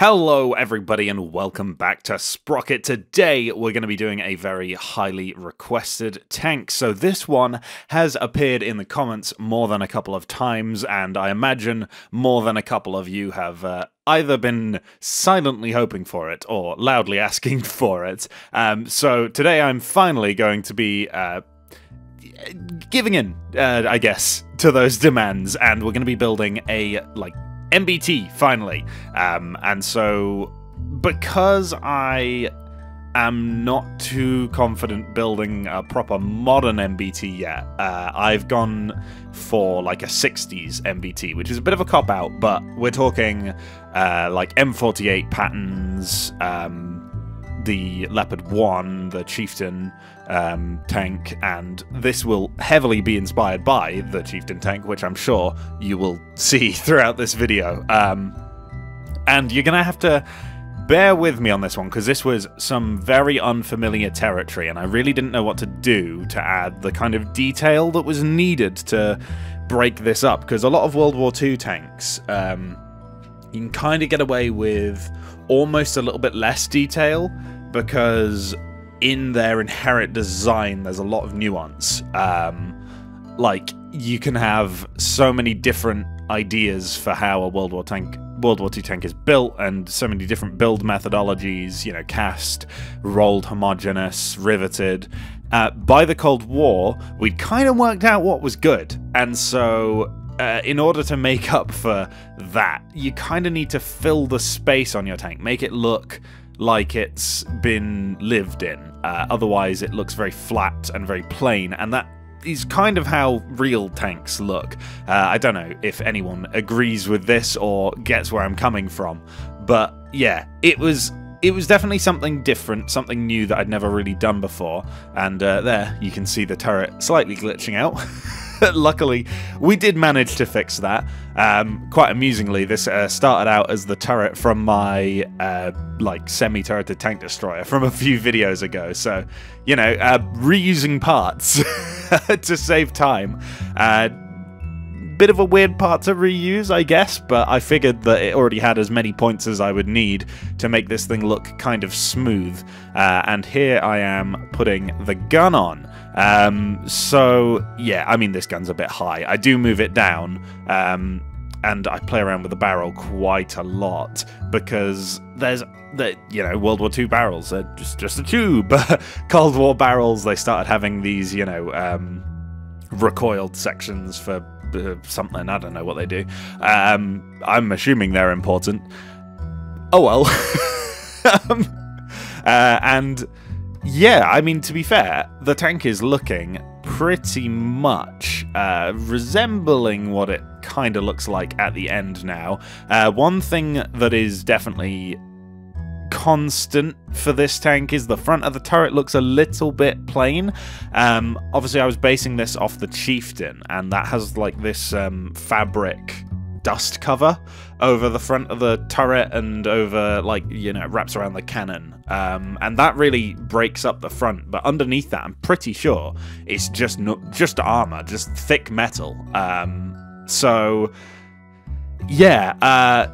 Hello, everybody, and welcome back to Sprocket. Today, we're going to be doing a very highly requested tank. So, this one has appeared in the comments more than a couple of times, and I imagine more than a couple of you have uh, either been silently hoping for it or loudly asking for it. Um, so, today, I'm finally going to be. Uh, giving in, uh, I guess, to those demands, and we're going to be building a like MBT finally. Um, and so, because I am not too confident building a proper modern MBT yet, uh, I've gone for like a 60s MBT, which is a bit of a cop out, but we're talking uh, like M48 Pattons. Um, the Leopard 1, the Chieftain um, tank, and this will heavily be inspired by the Chieftain tank, which I'm sure you will see throughout this video. Um, and you're going to have to bear with me on this one because this was some very unfamiliar territory, and I really didn't know what to do to add the kind of detail that was needed to break this up. Because a lot of World War II tanks, um, you can kind of get away with almost a little bit less detail because in their inherent design there's a lot of nuance. Um, like you can have so many different ideas for how a World War tank World War II tank is built and so many different build methodologies, you know, cast, rolled homogeneous, riveted. Uh, by the Cold War, we'd kind of worked out what was good. And so uh, in order to make up for that, you kind of need to fill the space on your tank, make it look like it's been lived in. Uh, otherwise, it looks very flat and very plain, and that is kind of how real tanks look. Uh, I don't know if anyone agrees with this or gets where I'm coming from, but yeah, it was it was definitely something different, something new that I'd never really done before. And uh, there, you can see the turret slightly glitching out. Luckily, we did manage to fix that. Um, quite amusingly, this uh, started out as the turret from my uh, like semi-turreted tank destroyer from a few videos ago. So, you know, uh, reusing parts to save time. Uh, bit of a weird part to reuse, I guess, but I figured that it already had as many points as I would need to make this thing look kind of smooth. Uh, and here I am putting the gun on. Um, so, yeah, I mean, this gun's a bit high. I do move it down, um, and I play around with the barrel quite a lot because there's the you know World War II barrels are just just a tube. Cold War barrels they started having these you know um, recoiled sections for uh, something I don't know what they do. Um, I'm assuming they're important. Oh well. um, uh, and yeah, I mean, to be fair, the tank is looking pretty much uh, resembling what it kind of looks like at the end now. Uh, one thing that is definitely constant for this tank is the front of the turret looks a little bit plain. Um, obviously, I was basing this off the Chieftain, and that has like this um, fabric dust cover over the front of the turret and over like you know wraps around the cannon. Um, and that really breaks up the front but underneath that i'm pretty sure it's just not just armor just thick metal. Um, so yeah uh,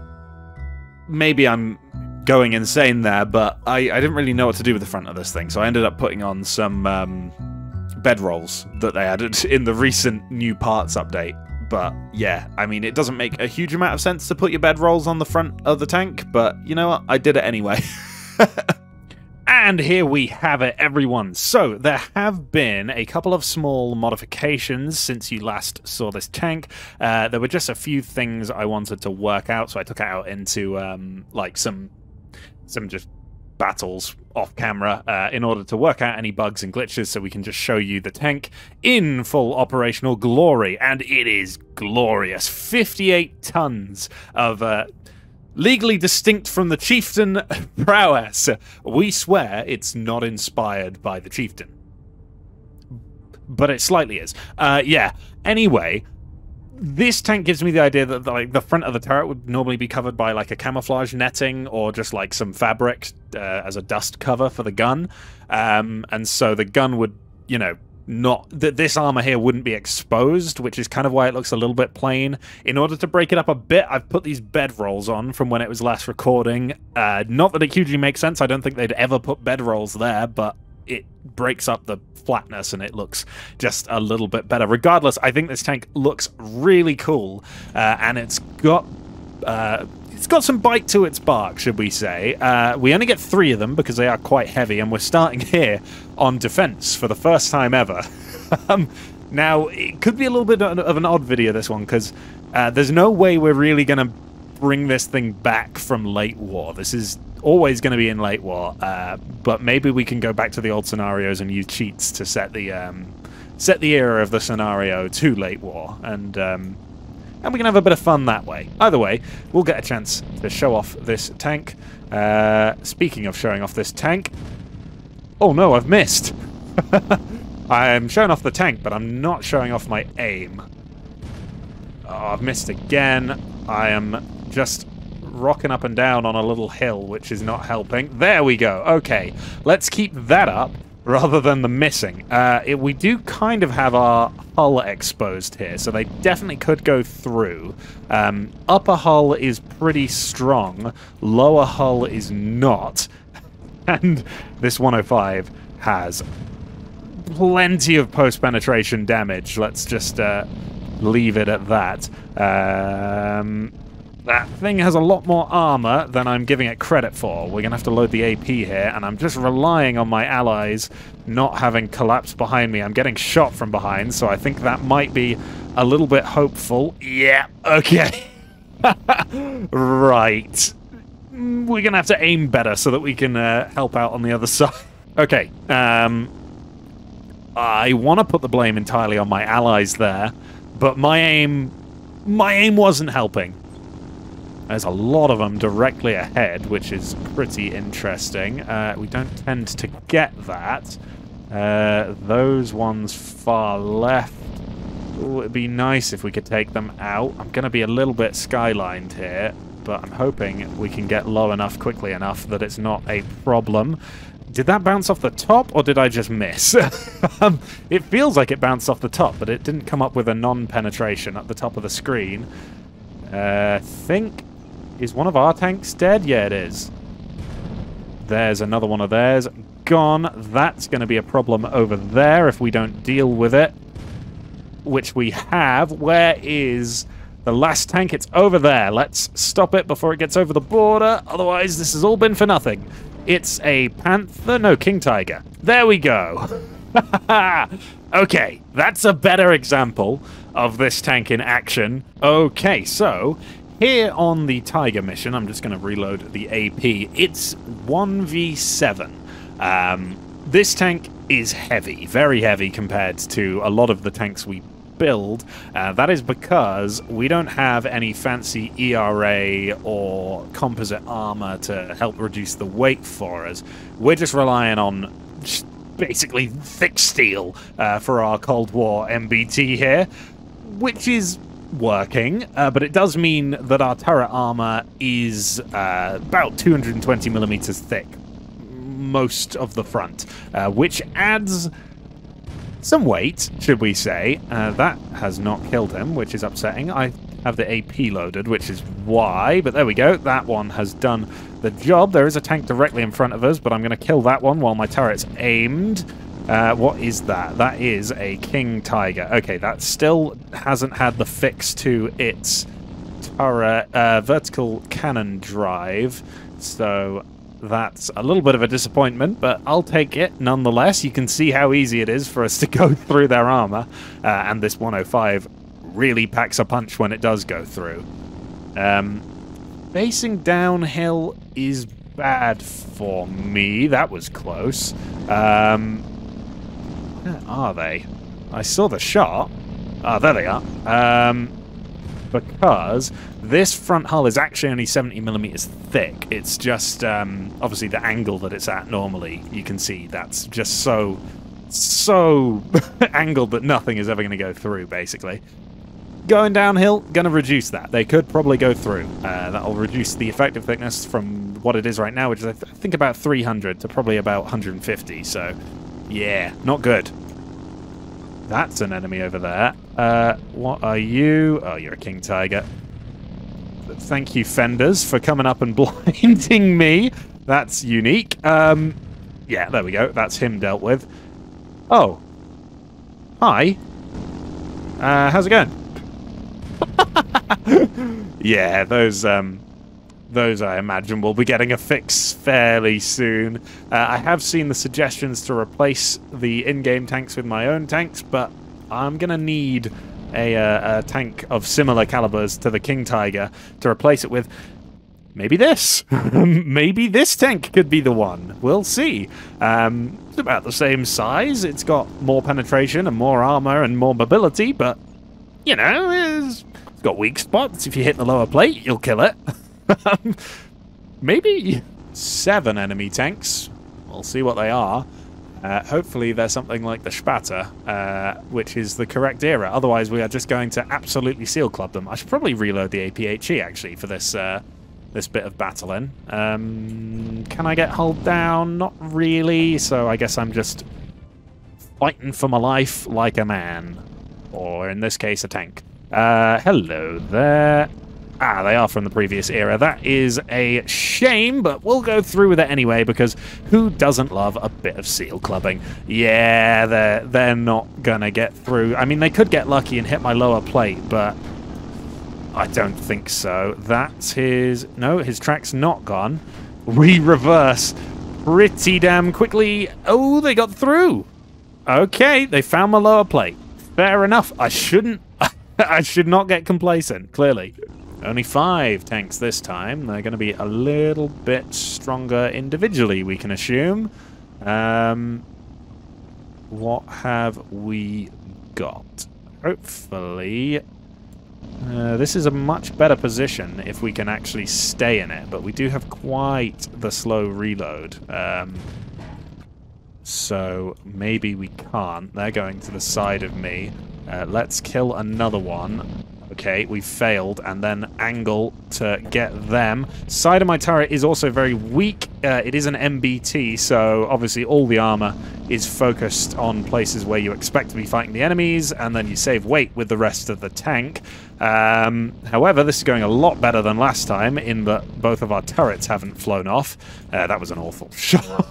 maybe i'm going insane there but I, I didn't really know what to do with the front of this thing so i ended up putting on some um, bed rolls that they added in the recent new parts update but yeah, I mean, it doesn't make a huge amount of sense to put your bedrolls on the front of the tank, but you know what? I did it anyway. And here we have it, everyone. So, there have been a couple of small modifications since you last saw this tank. Uh, there were just a few things I wanted to work out, so I took it out into um, like some some just battles off camera uh, in order to work out any bugs and glitches so we can just show you the tank in full operational glory. And it is glorious. 58 tons of. Uh, legally distinct from the chieftain prowess. We swear it's not inspired by the chieftain. But it slightly is. Uh, yeah. Anyway, this tank gives me the idea that like the front of the turret would normally be covered by like a camouflage netting or just like some fabric uh, as a dust cover for the gun, um, and so the gun would you know not that this armor here wouldn't be exposed, which is kind of why it looks a little bit plain. In order to break it up a bit, I've put these bed rolls on from when it was last recording. Uh, not that it hugely makes sense. I don't think they'd ever put bed rolls there, but breaks up the flatness and it looks just a little bit better. Regardless, I think this tank looks really cool, uh, and it's got uh, it's got some bite to its bark, should we say. Uh, we only get three of them because they are quite heavy, and we're starting here on defense for the first time ever. um, now, it could be a little bit of an odd video, this one, because uh, there's no way we're really going to bring this thing back from late war. This is always going to be in late war, uh, but maybe we can go back to the old scenarios and use cheats to set the um, set the era of the scenario to late war, and um, and we can have a bit of fun that way. Either way, we'll get a chance to show off this tank. Uh, speaking of showing off this tank... Oh no, I've missed! I'm showing off the tank, but I'm not showing off my aim. Oh, I've missed again. I am just rocking up and down on a little hill, which is not helping. There we go. Okay, let's keep that up rather than the missing. Uh, it, we do kind of have our hull exposed here, so they definitely could go through. Um, upper hull is pretty strong, lower hull is not, and this 105 has plenty of post-penetration damage. Let's just uh, leave it at that. Um, that thing has a lot more armor than I'm giving it credit for. We're going to have to load the AP here, and I'm just relying on my allies not having collapsed behind me. I'm getting shot from behind, so I think that might be a little bit hopeful. Yeah, okay. right. We're going to have to aim better so that we can uh, help out on the other side. okay, um... I want to put the blame entirely on my allies there, but my aim... My aim wasn't helping. There's a lot of them directly ahead, which is pretty interesting. Uh, we don't tend to get that. Uh, those ones far left. Ooh, it'd be nice if we could take them out. I'm going to be a little bit skylined here, but I'm hoping we can get low enough quickly enough that it's not a problem. Did that bounce off the top, or did I just miss? um, it feels like it bounced off the top, but it didn't come up with a non-penetration at the top of the screen. Uh, think is one of our tanks dead? Yeah, it is. There's another one of theirs. Gone. That's going to be a problem over there if we don't deal with it. Which we have. Where is the last tank? It's over there. Let's stop it before it gets over the border. Otherwise, this has all been for nothing. It's a Panther? No, King Tiger. There we go. okay, that's a better example of this tank in action. Okay, so here on the Tiger mission, I'm just going to reload the AP. It's 1v7. Um, this tank is heavy, very heavy compared to a lot of the tanks we build. Uh, that is because we don't have any fancy ERA or composite armor to help reduce the weight for us. We're just relying on basically thick steel uh, for our Cold War MBT here, which is working, uh, but it does mean that our turret armor is uh, about 220 millimeters thick, most of the front, uh, which adds some weight, should we say. Uh, that has not killed him, which is upsetting. I have the AP loaded, which is why, but there we go. That one has done the job. There is a tank directly in front of us, but I'm going to kill that one while my turret's aimed. Uh, what is that? That is a King Tiger. Okay, that still hasn't had the fix to its turret, uh, vertical cannon drive, so that's a little bit of a disappointment, but I'll take it nonetheless. You can see how easy it is for us to go through their armor, uh, and this 105 really packs a punch when it does go through. Um, facing downhill is bad for me. That was close. Um, where are they? I saw the shot. Ah, there they are. Um, because this front hull is actually only 70 millimeters thick. It's just, um, obviously, the angle that it's at normally, you can see that's just so, so angled that nothing is ever going to go through, basically. Going downhill, going to reduce that. They could probably go through. Uh, that'll reduce the effective thickness from what it is right now, which is, I, th I think, about 300 to probably about 150. So, yeah, not good. That's an enemy over there. Uh, what are you? Oh, you're a king tiger. Thank you, Fenders, for coming up and blinding me. That's unique. Um, yeah, there we go. That's him dealt with. Oh. Hi. Uh, how's it going? yeah, those um, those I imagine will be getting a fix fairly soon. Uh, I have seen the suggestions to replace the in-game tanks with my own tanks, but I'm gonna need a, uh, a tank of similar calibers to the King Tiger to replace it with. Maybe this. Maybe this tank could be the one. We'll see. Um, it's about the same size. It's got more penetration and more armor and more mobility, but, you know, it's got weak spots. If you hit the lower plate, you'll kill it. Maybe seven enemy tanks. We'll see what they are. Uh, hopefully they're something like the Spatter, uh, which is the correct era. Otherwise, we are just going to absolutely seal club them. I should probably reload the APHE, actually, for this uh, this bit of battling. Um, can I get hulled down? Not really, so I guess I'm just fighting for my life like a man. Or, in this case, a tank. Uh, hello there. Ah, they are from the previous era. That is a shame, but we'll go through with it anyway, because who doesn't love a bit of seal clubbing? Yeah, they're, they're not going to get through. I mean, they could get lucky and hit my lower plate, but I don't think so. That's his... No, his track's not gone. We reverse pretty damn quickly. Oh, they got through. Okay, they found my lower plate. Fair enough. I shouldn't... I should not get complacent, clearly. Only five tanks this time. They're going to be a little bit stronger individually, we can assume. Um, what have we got? Hopefully... Uh, this is a much better position if we can actually stay in it, but we do have quite the slow reload. Um, so maybe we can't. They're going to the side of me. Uh, let's kill another one. Okay, we failed, and then angle to get them. Side of my turret is also very weak. Uh, it is an MBT, so obviously all the armor is focused on places where you expect to be fighting the enemies, and then you save weight with the rest of the tank. Um, however, this is going a lot better than last time, in that both of our turrets haven't flown off. Uh, that was an awful shot.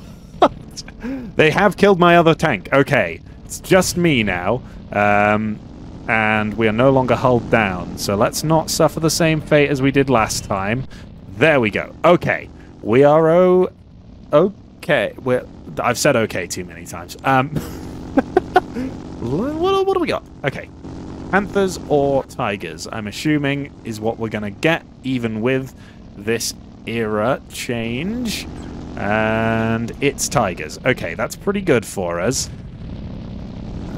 they have killed my other tank. Okay, it's just me now. Um, and we are no longer hulled down. So let's not suffer the same fate as we did last time. There we go. Okay. We are oh okay. We're I've said okay too many times. Um what, what do we got? Okay. Panthers or tigers, I'm assuming, is what we're going to get, even with this era change. And it's tigers. Okay, that's pretty good for us.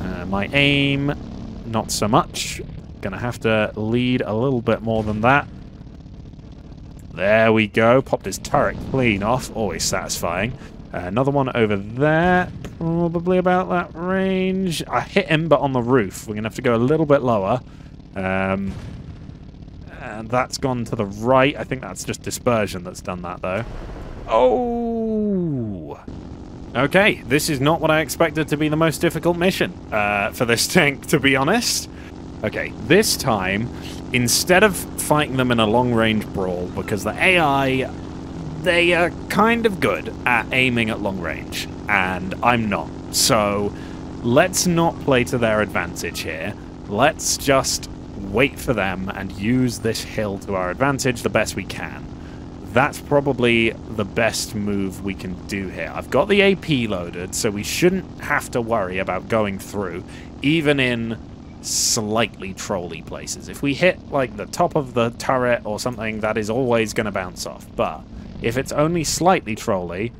Uh, my aim not so much. Gonna have to lead a little bit more than that. There we go. Popped his turret clean off. Always satisfying. Uh, another one over there. Probably about that range. I hit him, but on the roof. We're to have to go a little bit lower. Um, and that's gone to the right. I think that's just dispersion that's done that, though. Oh! Okay, this is not what I expected to be the most difficult mission uh, for this tank, to be honest. Okay, this time, instead of fighting them in a long-range brawl, because the AI, they are kind of good at aiming at long range, and I'm not. So, let's not play to their advantage here. Let's just wait for them and use this hill to our advantage the best we can that's probably the best move we can do here. I've got the AP loaded, so we shouldn't have to worry about going through, even in slightly trolly places. If we hit, like, the top of the turret or something, that is always going to bounce off. But if it's only slightly trolly,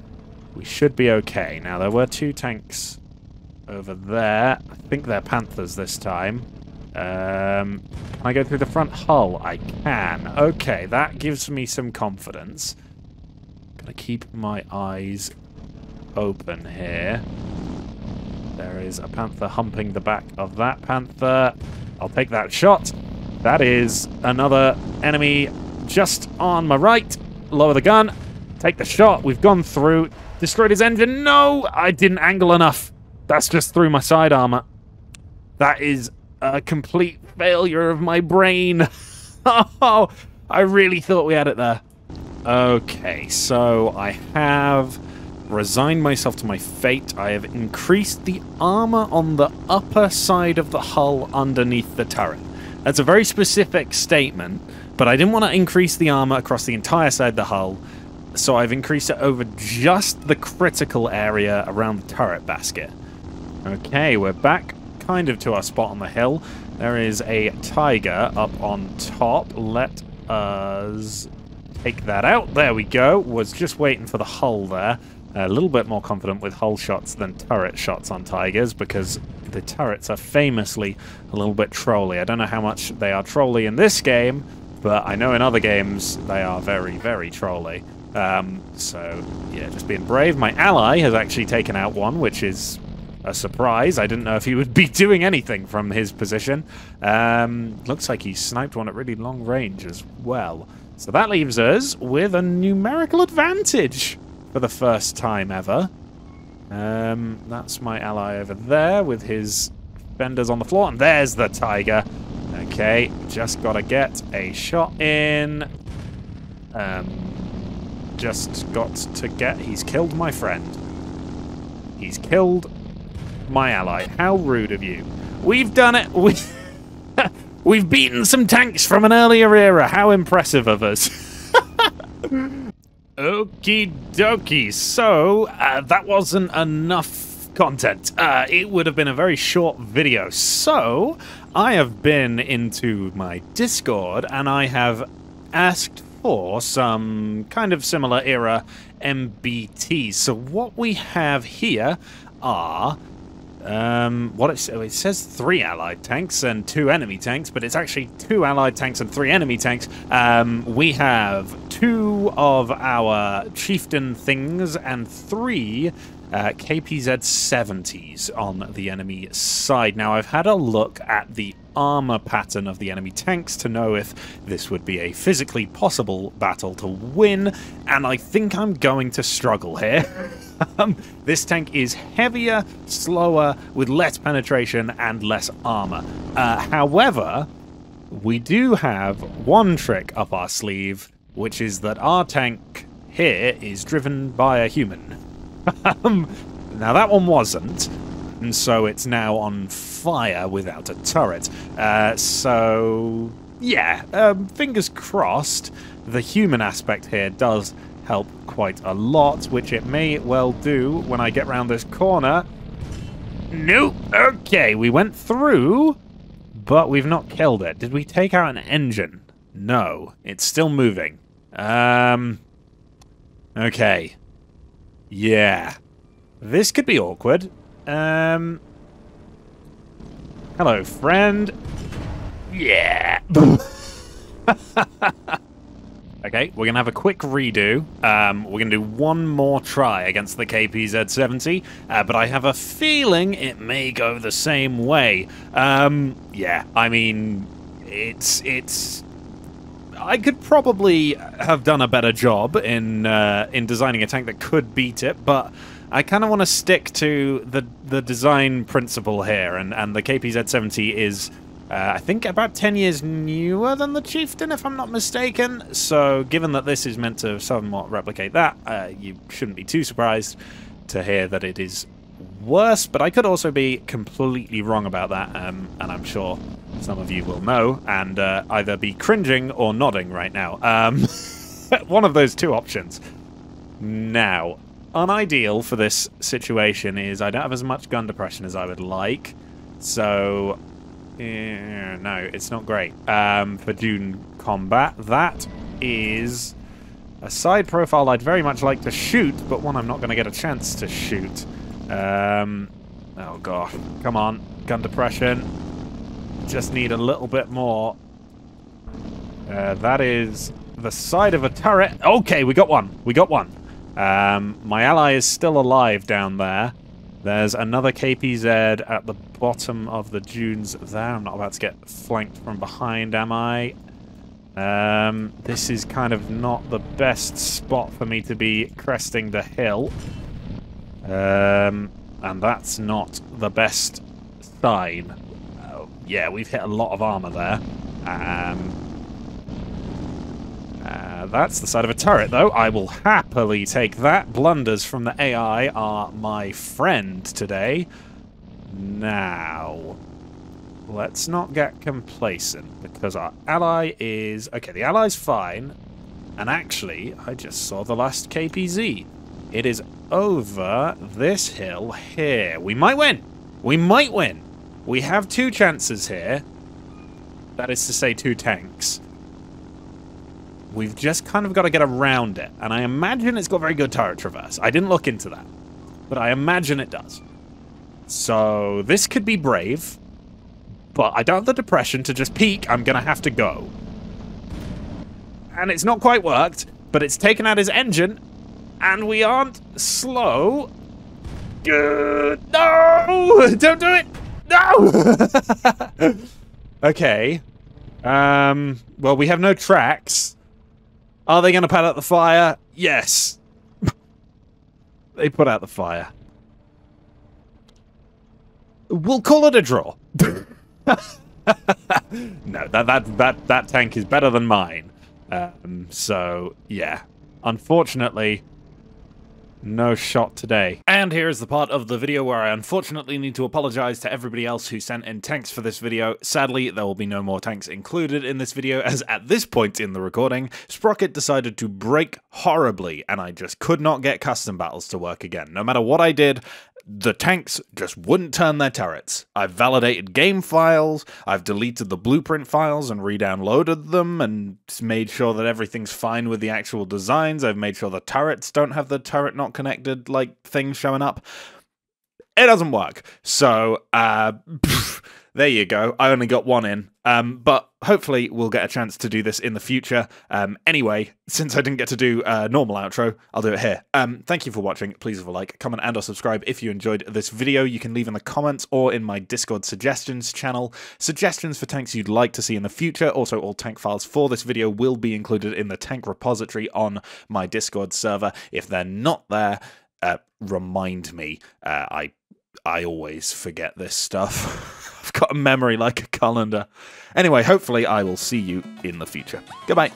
we should be okay. Now, there were two tanks over there. I think they're Panthers this time. Um, can I go through the front hull? I can. Okay, that gives me some confidence. Gotta keep my eyes open here. There is a panther humping the back of that panther. I'll take that shot. That is another enemy just on my right. Lower the gun. Take the shot. We've gone through. Destroyed his engine. No, I didn't angle enough. That's just through my side armor. That is a complete failure of my brain. oh, I really thought we had it there. Okay, so I have resigned myself to my fate. I have increased the armor on the upper side of the hull underneath the turret. That's a very specific statement, but I didn't want to increase the armor across the entire side of the hull, so I've increased it over just the critical area around the turret basket. Okay, we're back kind of to our spot on the hill. There is a tiger up on top. Let us take that out. There we go. Was just waiting for the hull there. A little bit more confident with hull shots than turret shots on Tigers because the turrets are famously a little bit trolly. I don't know how much they are trolly in this game, but I know in other games they are very, very trolly. Um, so, yeah, just being brave. My ally has actually taken out one, which is a surprise. I didn't know if he would be doing anything from his position. Um, looks like he sniped one at really long range as well. So that leaves us with a numerical advantage for the first time ever. Um, that's my ally over there with his fenders on the floor. And there's the tiger. Okay, just got to get a shot in. Um, just got to get... He's killed my friend. He's killed my ally. How rude of you. We've done it. We We've beaten some tanks from an earlier era. How impressive of us. Okie dokie. So, uh, that wasn't enough content. Uh, it would have been a very short video. So, I have been into my Discord and I have asked for some kind of similar era MBTs. So, what we have here are um, what it, it, says three allied tanks and two enemy tanks, but it's actually two allied tanks and three enemy tanks. Um, we have two of our chieftain things and three uh, KPZ 70s on the enemy side. Now, I've had a look at the armor pattern of the enemy tanks to know if this would be a physically possible battle to win, and I think I'm going to struggle here. um, this tank is heavier, slower, with less penetration and less armor. Uh, however, we do have one trick up our sleeve, which is that our tank here is driven by a human. um, now that one wasn't, and so it's now on fire without a turret. Uh, so, yeah, um, fingers crossed, the human aspect here does help quite a lot, which it may well do when I get round this corner. Nope. Okay, we went through, but we've not killed it. Did we take out an engine? No, it's still moving. Um, okay. Yeah. This could be awkward. Um. Hello, friend. Yeah. okay, we're going to have a quick redo. Um, we're going to do one more try against the KPZ-70, uh, but I have a feeling it may go the same way. Um, yeah, I mean, it's it's I could probably have done a better job in uh, in designing a tank that could beat it, but I kind of want to stick to the the design principle here, and, and the KPZ-70 is, uh, I think, about 10 years newer than the Chieftain, if I'm not mistaken. So given that this is meant to somewhat replicate that, uh, you shouldn't be too surprised to hear that it is worse, but I could also be completely wrong about that, um, and I'm sure some of you will know, and uh, either be cringing or nodding right now. Um, one of those two options. Now, unideal for this situation is I don't have as much gun depression as I would like. So, yeah, no, it's not great. Um, for Dune combat, that is a side profile I'd very much like to shoot, but one I'm not going to get a chance to shoot. Um, oh, gosh. Come on. Gun depression. Just need a little bit more. Uh, that is the side of a turret. Okay, we got one. We got one. Um, my ally is still alive down there. There's another KPZ at the bottom of the dunes there. I'm not about to get flanked from behind, am I? Um, this is kind of not the best spot for me to be cresting the hill. Um, and that's not the best sign. Yeah, we've hit a lot of armor there. Um, uh, that's the side of a turret, though. I will happily take that. Blunders from the AI are my friend today. Now, let's not get complacent, because our ally is... Okay, the ally's fine. And actually, I just saw the last KPZ. It is over this hill here. We might win. We might win. We have two chances here. That is to say, two tanks. We've just kind of got to get around it. And I imagine it's got very good turret traverse. I didn't look into that. But I imagine it does. So this could be brave. But I don't have the depression to just peek. I'm going to have to go. And it's not quite worked. But it's taken out his engine. And we aren't slow. Good. No! Don't do it! No! okay. Um, well, we have no tracks. Are they going to put out the fire? Yes. they put out the fire. We'll call it a draw. no, that, that, that, that tank is better than mine. Um, so, yeah. Unfortunately, no shot today. And here is the part of the video where I unfortunately need to apologize to everybody else who sent in tanks for this video. Sadly, there will be no more tanks included in this video, as at this point in the recording, Sprocket decided to break horribly, and I just could not get custom battles to work again. No matter what I did, the tanks just wouldn't turn their turrets. I've validated game files, I've deleted the blueprint files and re-downloaded them and made sure that everything's fine with the actual designs. I've made sure the turrets don't have the turret not connected like things showing up. It doesn't work. So, uh there you go. I only got one in. Um, but hopefully we'll get a chance to do this in the future. Um, anyway, since I didn't get to do a normal outro, I'll do it here. Um, thank you for watching. Please leave a like, comment, and or subscribe if you enjoyed this video. You can leave in the comments or in my Discord suggestions channel suggestions for tanks you'd like to see in the future. Also, all tank files for this video will be included in the tank repository on my Discord server. If they're not there, uh, remind me. Uh, I I always forget this stuff. I've got a memory like a calendar. Anyway, hopefully I will see you in the future. Goodbye.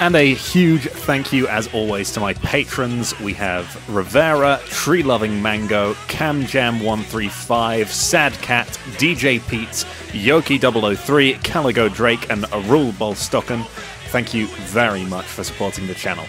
And a huge thank you, as always, to my patrons. We have Rivera, Tree Loving Mango, Cam Jam 135 Sad Cat, DJ Pete's, Yoki 003, Caligo Drake, and Arul Bolstocken. Thank you very much for supporting the channel.